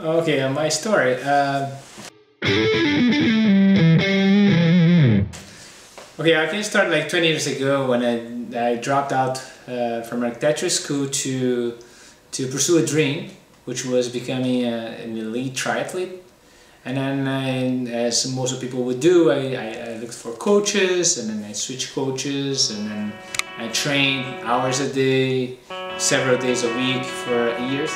Okay, uh, my story. Uh, okay, I can start like 20 years ago when I, I dropped out uh, from architecture school to to pursue a dream, which was becoming a, an elite triathlete. And then, I, as most people would do, I, I, I looked for coaches, and then I switched coaches, and then I trained hours a day, several days a week for years.